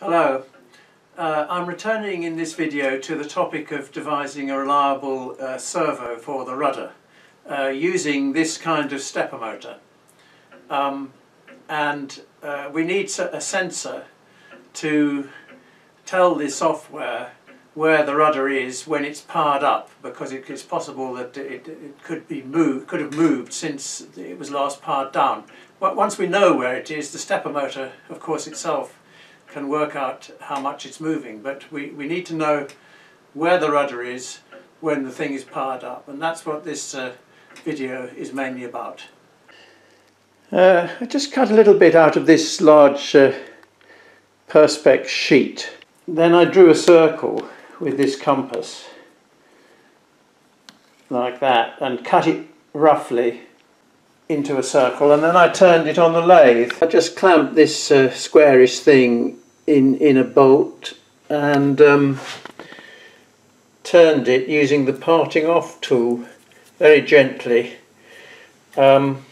Hello. Uh, I'm returning in this video to the topic of devising a reliable uh, servo for the rudder uh, using this kind of stepper motor. Um, and uh, we need a sensor to tell the software where the rudder is when it's powered up because it is possible that it, it could be moved, could have moved since it was last powered down. But once we know where it is, the stepper motor, of course, itself can work out how much it's moving, but we, we need to know where the rudder is when the thing is powered up, and that's what this uh, video is mainly about. Uh, I just cut a little bit out of this large uh, Perspex sheet. Then I drew a circle with this compass, like that, and cut it roughly into a circle and then I turned it on the lathe. I just clamped this uh, squarish thing in, in a bolt and um, turned it using the parting off tool very gently. Um,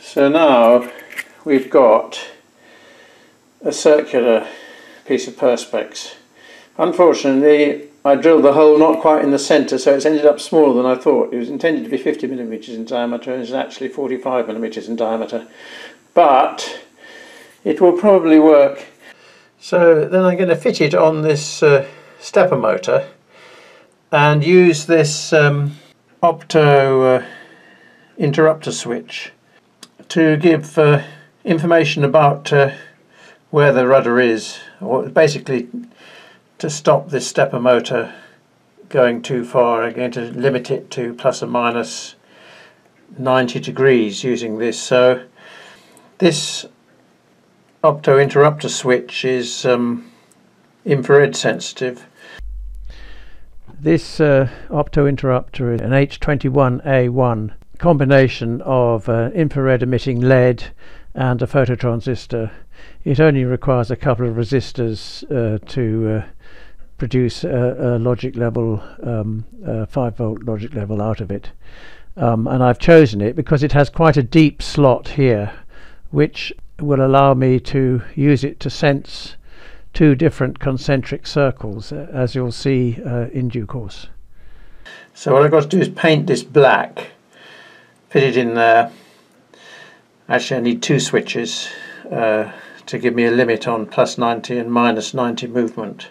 so now we've got a circular piece of Perspex. Unfortunately I drilled the hole not quite in the centre, so it's ended up smaller than I thought. It was intended to be 50 millimetres in diameter, and it's actually 45 millimetres in diameter. But it will probably work. So then I'm going to fit it on this uh, stepper motor and use this um, opto uh, interrupter switch to give uh, information about uh, where the rudder is, or basically to stop this stepper motor going too far. I'm going to limit it to plus or minus 90 degrees using this. So this opto interrupter switch is um, infrared sensitive. This uh, opto interrupter is an H21A1 combination of uh, infrared emitting LED and a phototransistor. It only requires a couple of resistors uh, to uh, produce a, a logic level, um, a 5 volt logic level out of it. Um, and I've chosen it because it has quite a deep slot here, which will allow me to use it to sense two different concentric circles, uh, as you'll see uh, in due course. So what I've got to do is paint this black, fit it in there. Actually I need two switches uh, to give me a limit on plus 90 and minus 90 movement.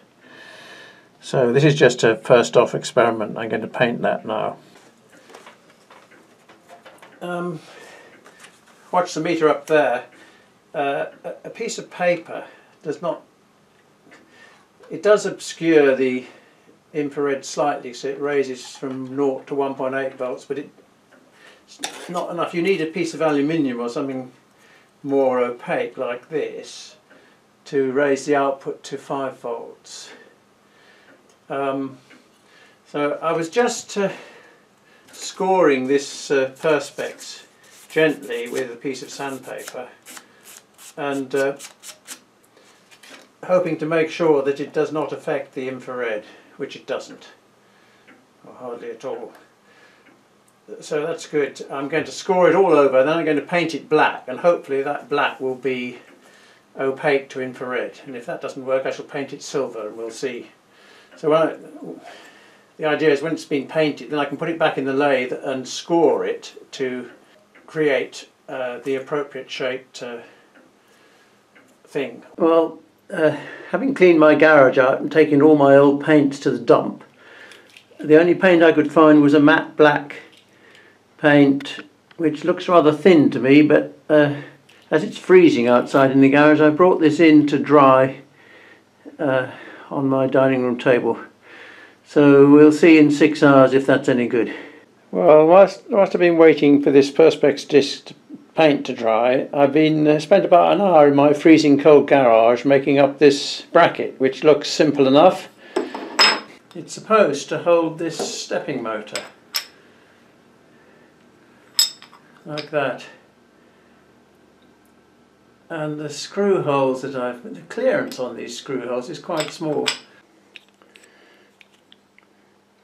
So this is just a first off experiment. I'm going to paint that now. Um, watch the meter up there. Uh, a piece of paper does not, it does obscure the infrared slightly so it raises from 0 to 1.8 volts but it's not enough. You need a piece of aluminium or something more opaque like this to raise the output to 5 volts. Um, so I was just uh, scoring this uh, perspex gently with a piece of sandpaper and uh, hoping to make sure that it does not affect the infrared, which it doesn't, or hardly at all. So that's good. I'm going to score it all over, then I'm going to paint it black, and hopefully that black will be opaque to infrared. And if that doesn't work, I shall paint it silver, and we'll see so I, the idea is when it's been painted, then I can put it back in the lathe and score it to create uh, the appropriate shaped uh, thing. Well, uh, having cleaned my garage out and taken all my old paints to the dump, the only paint I could find was a matte black paint which looks rather thin to me but uh, as it's freezing outside in the garage I brought this in to dry uh, on my dining room table. So we'll see in six hours if that's any good. Well, whilst, whilst I've been waiting for this Perspex disc paint to dry, I've been uh, spent about an hour in my freezing cold garage making up this bracket, which looks simple enough. It's supposed to hold this stepping motor, like that and the screw holes that I've the clearance on these screw holes is quite small.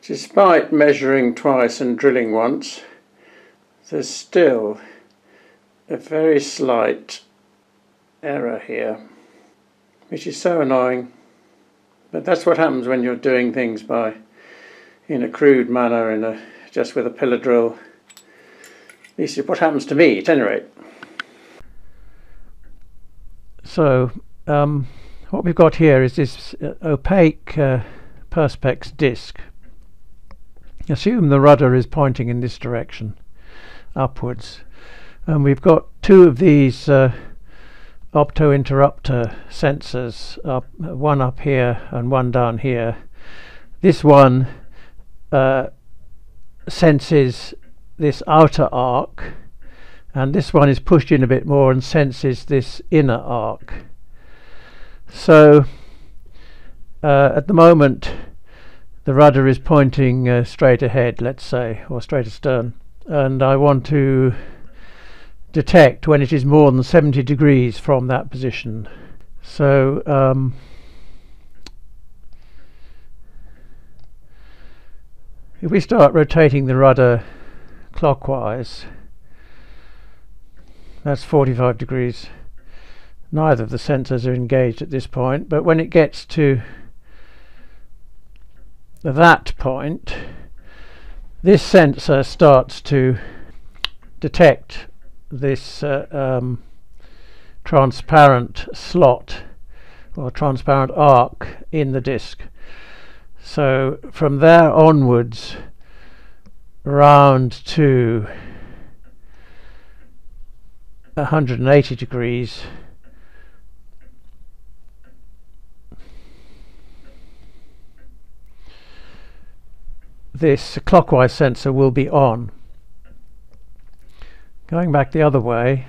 Despite measuring twice and drilling once, there's still a very slight error here, which is so annoying. But that's what happens when you're doing things by in a crude manner, in a just with a pillar drill. This is what happens to me, at any rate. So, um, what we've got here is this uh, opaque uh, perspex disc. Assume the rudder is pointing in this direction, upwards. And we've got two of these uh, opto-interrupter sensors, up, one up here and one down here. This one uh, senses this outer arc and this one is pushed in a bit more and senses this inner arc. So uh, at the moment the rudder is pointing uh, straight ahead, let's say, or straight astern, and I want to detect when it is more than 70 degrees from that position. So um, if we start rotating the rudder clockwise, that's 45 degrees. Neither of the sensors are engaged at this point, but when it gets to that point, this sensor starts to detect this uh, um, transparent slot or transparent arc in the disk. So from there onwards, round to 180 degrees this clockwise sensor will be on. Going back the other way,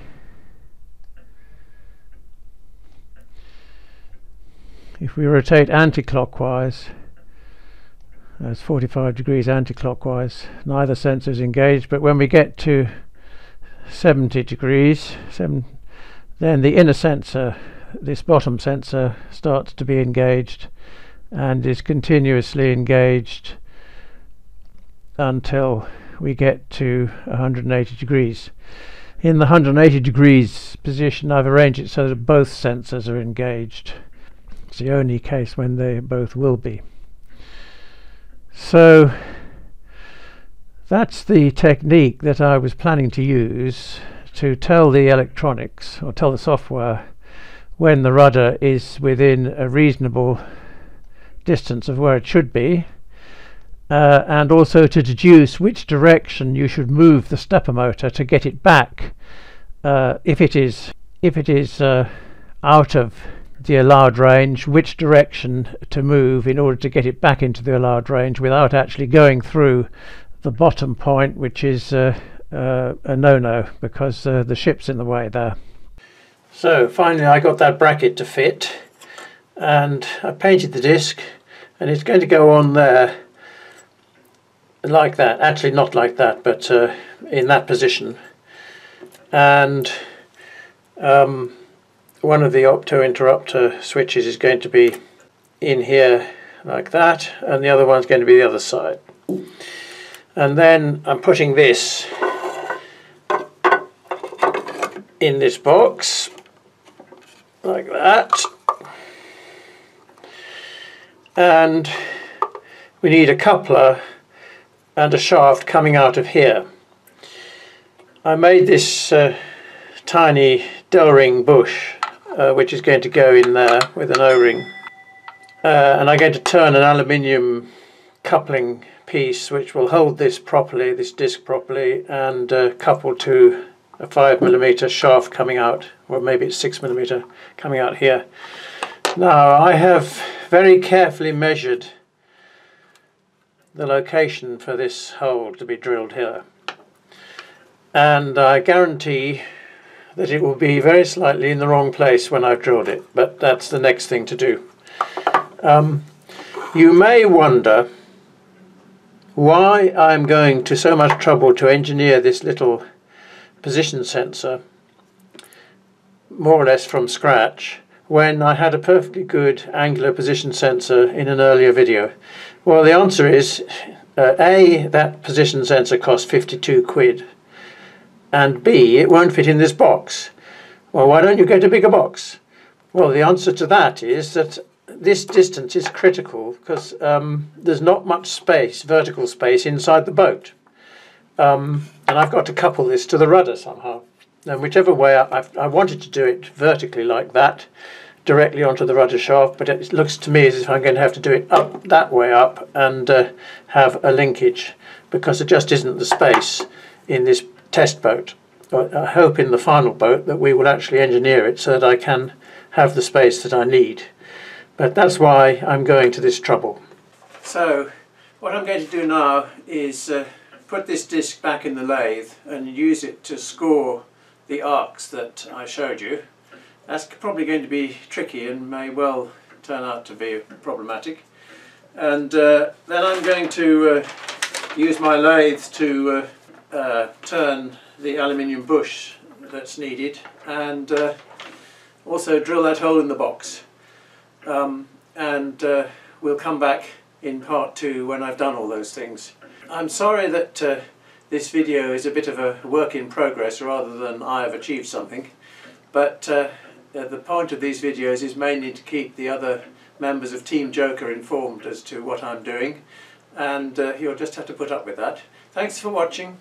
if we rotate anti-clockwise, that's 45 degrees anti-clockwise, neither sensor is engaged, but when we get to 70 degrees, seven, then the inner sensor, this bottom sensor, starts to be engaged and is continuously engaged until we get to 180 degrees. In the 180 degrees position I've arranged it so that both sensors are engaged. It's the only case when they both will be. So that's the technique that I was planning to use to tell the electronics or tell the software when the rudder is within a reasonable distance of where it should be uh, and also to deduce which direction you should move the stepper motor to get it back uh, if it is if it is uh, out of the allowed range which direction to move in order to get it back into the allowed range without actually going through the bottom point which is uh, uh, a no-no because uh, the ship's in the way there. So finally I got that bracket to fit and I painted the disc and it's going to go on there like that. Actually not like that but uh, in that position. And um, one of the opto interrupter switches is going to be in here like that and the other one's going to be the other side and then I'm putting this in this box like that and we need a coupler and a shaft coming out of here. I made this uh, tiny Delrin bush uh, which is going to go in there with an O-ring uh, and I'm going to turn an aluminium coupling piece which will hold this properly, this disc properly and uh, couple to a 5mm shaft coming out or maybe it's 6mm coming out here. Now I have very carefully measured the location for this hole to be drilled here. And I guarantee that it will be very slightly in the wrong place when I've drilled it, but that's the next thing to do. Um, you may wonder why I'm going to so much trouble to engineer this little position sensor more or less from scratch when I had a perfectly good angular position sensor in an earlier video. Well, the answer is uh, A, that position sensor cost 52 quid. and B, it won't fit in this box. Well, why don't you get a bigger box? Well, the answer to that is that this distance is critical because um, there's not much space, vertical space, inside the boat. Um, and I've got to couple this to the rudder somehow. And whichever way I, I've, I wanted to do it vertically like that, directly onto the rudder shaft, but it looks to me as if I'm going to have to do it up that way up and uh, have a linkage because there just isn't the space in this test boat. I hope in the final boat that we will actually engineer it so that I can have the space that I need. But that's why I'm going to this trouble. So what I'm going to do now is uh, put this disc back in the lathe and use it to score the arcs that I showed you. That's probably going to be tricky and may well turn out to be problematic. And uh, then I'm going to uh, use my lathe to uh, uh turn the aluminium bush that's needed and uh, also drill that hole in the box. Um, and uh, we'll come back in part two when I've done all those things. I'm sorry that uh, this video is a bit of a work in progress rather than I have achieved something, but uh, the point of these videos is mainly to keep the other members of Team Joker informed as to what I'm doing, and uh, you'll just have to put up with that. Thanks for watching.